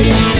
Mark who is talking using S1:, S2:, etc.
S1: Yeah.